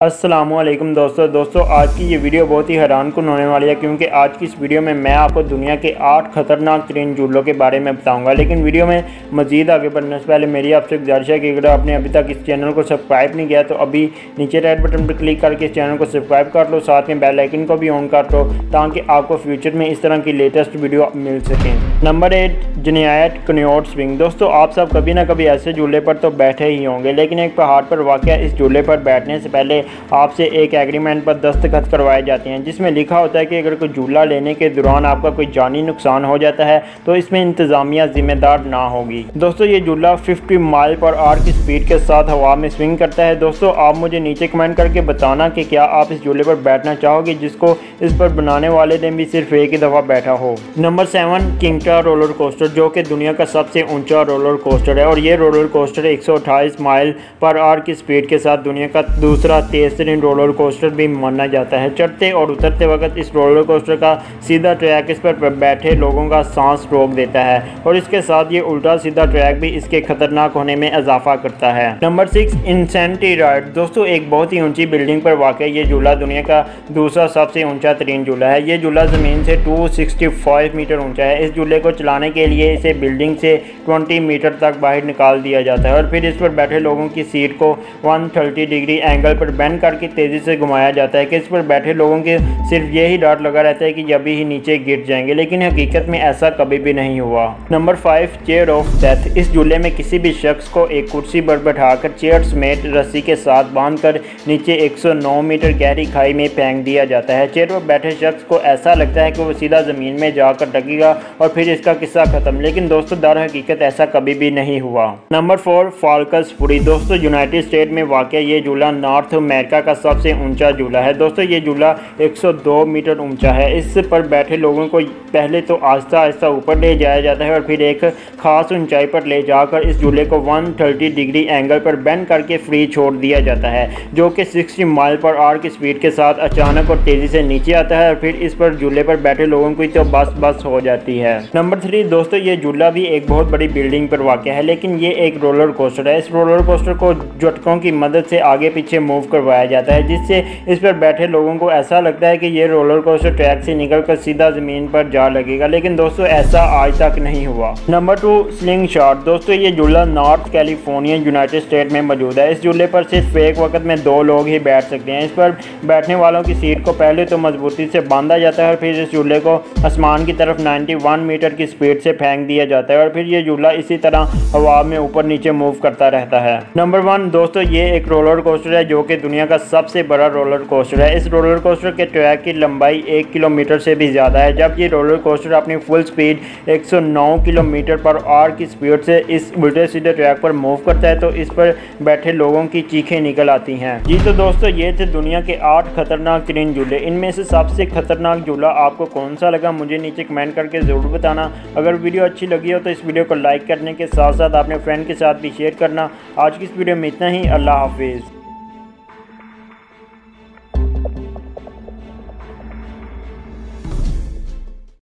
असलम दोस्तों। दोस्तों, आज की ये वीडियो बहुत ही हैरान कन होने वाली है क्योंकि आज की इस वीडियो में मैं आपको दुनिया के आठ ख़तरनाक तरीन झूलों के बारे में बताऊँगा। लेकिन वीडियो में मजीद आगे बढ़ने से पहले मेरी आपसे गुजारिश है कि अगर आपने अभी तक इस चैनल को सब्सक्राइब नहीं किया तो अभी नीचे रेड बटन पर क्लिक करके इस चैनल को सब्सक्राइब कर लो, साथ में बेलाइकिन को भी ऑन कर लो ताकि आपको फ्यूचर में इस तरह की लेटेस्ट वीडियो मिल सकें। नंबर एट, जनियात कन्योट स्विंग दोस्तों, आप सब कभी ना कभी ऐसे झूले पर तो बैठे ही होंगे, लेकिन एक पहाड़ पर वाक़ इस झूले पर बैठने से पहले आपसे एक एग्रीमेंट पर दस्तखत करवाए जाते हैं, जिसमें लिखा होता है कि अगर कोई झूला लेने के दौरान आपका कोई जानी नुकसान हो जाता है तो इसमें इंतज़ामिया ज़िम्मेदार ना होगी। दोस्तों, ये झूला 50 माइल पर आर की स्पीड के साथ हवा में स्विंग करता है। दोस्तों, आप मुझे नीचे कमेंट करके बताना कि क्या आप इस झूले पर बैठना चाहोगे, जिसको इस पर बनाने वाले ने भी सिर्फ़ एक ही दफ़ा बैठा हो। Number seven Kingda roller coaster जो कि दुनिया का सबसे ऊँचा रोलर कोस्टर है, और ये रोलर कोस्टर एक माइल पर आर की स्पीड के साथ दुनिया का दूसरा तेज तरीन रोलर कोस्टर भी माना जाता है। चढ़ते और उतरते वक्त इस रोलर कोस्टर का सीधा ट्रैक इस पर बैठे लोगों का सांस रोक देता है और इसके साथ ये उल्टा सीधा ट्रैक भी इसके खतरनाक होने में इजाफा करता है। नंबर सिक्स इंसेंटी राइड दोस्तों, एक बहुत ही ऊँची बिल्डिंग पर वाक़ ये झूला दुनिया का दूसरा सबसे ऊँचा तरीन झूला है। ये झूला ज़मीन से 265 मीटर ऊँचा है। इस झूले को चलाने के लिए इसे बिल्डिंग से 20 मीटर तक बाहर निकाल दिया जाता है और फिर इस पर बैठे लोगों की सीट को 130 डिग्री एंगल पर बैंड करके तेज़ी से घुमाया जाता है कि इस पर बैठे लोगों के सिर्फ़ यही डर लगा रहता है कि अभी ही नीचे गिर जाएँगे, लेकिन हकीकत में ऐसा कभी भी नहीं हुआ। Number five chair of death इस झूले में किसी भी शख्स को एक कुर्सी पर बैठाकर चेयर समेत रस्सी के साथ बाँध कर नीचे 109 मीटर गहरी खाई में फेंक दिया जाता है। चेयर पर बैठे शख्स को ऐसा लगता है कि वो सीधा ज़मीन में जाकर डकेगा और फिर इसका किस्सा ख़त्म। लेकिन दोस्तों, दर हकीकत ऐसा कभी भी नहीं हुआ। नंबर फोर फाल्कस पुरी दोस्तों यूनाइटेड स्टेट में वाक़ ये झूला नॉर्थ अमेरिका का सबसे ऊँचा झूला है। दोस्तों, ये झूला 102 मीटर ऊँचा है। इस पर बैठे लोगों को पहले तो आहिस्ता आहिस्ता ऊपर ले जाया जाता है और फिर एक खास ऊंचाई पर ले जाकर इस झूले को 130 डिग्री एंगल पर बैंड करके फ्री छोड़ दिया जाता है, जो कि 60 माइल पर आर की स्पीड के साथ अचानक और तेज़ी से नीचे आता है और फिर इस पर झूले पर बैठे लोगों की तो बस बस हो जाती है। नंबर थ्री, दोस्तों, ये झूला भी एक बहुत बड़ी बिल्डिंग पर वाक़ है, लेकिन ये एक रोलर कोस्टर है। इस रोलर कोस्टर को झटकों की मदद से आगे पीछे मूव करवाया जाता है, जिससे इस पर बैठे लोगों को ऐसा लगता है कि ये रोलर कोस्टर ट्रैक से निकल कर सीधा ज़मीन पर जा लगेगा। लेकिन दोस्तों, ऐसा आज तक नहीं हुआ। नंबर टू स्लिंग शॉट दोस्तों, ये झूला नॉर्थ कैलिफ़ोर्निया यूनाइटेड स्टेट में मौजूद है। इस झूले पर सिर्फ़ एक वक्त में दो लोग ही बैठ सकते हैं। इस पर बैठने वालों की सीट को पहले तो मजबूती से बांधा जाता है और फिर इस झूले को आसमान की तरफ़ 91 मीटर की स्पीड से फेंक दिया जाता है और फिर ये झूला इसी तरह हवा में ऊपर नीचे मूव करता रहता है। नंबर वन दोस्तों, ये एक रोलर कोस्टर है जो कि दुनिया का सबसे बड़ा रोलर कोस्टर है। इस रोलर कोस्टर के ट्रैक की लंबाई एक किलोमीटर से भी ज़्यादा है जब ये रोलर कोस्टर अपनी full speed 109 kilometre per hour की स्पीड से इस उल्टे सीधे ट्रैक पर मूव करता है तो इस पर बैठे लोगों की चीखें निकल आती हैं। जी तो दोस्तों, ये थे दुनिया के आठ खतरनाक तरीन झूले। इनमें से सबसे खतरनाक झूला आपको कौन सा लगा, मुझे नीचे कमेंट करके ज़रूर बताना। अगर वीडियो अच्छी लगी हो तो इस वीडियो को लाइक करने के साथ साथ अपने फ्रेंड के साथ भी शेयर करना। आज की इस वीडियो में इतना ही। अल्लाह हाफिज़।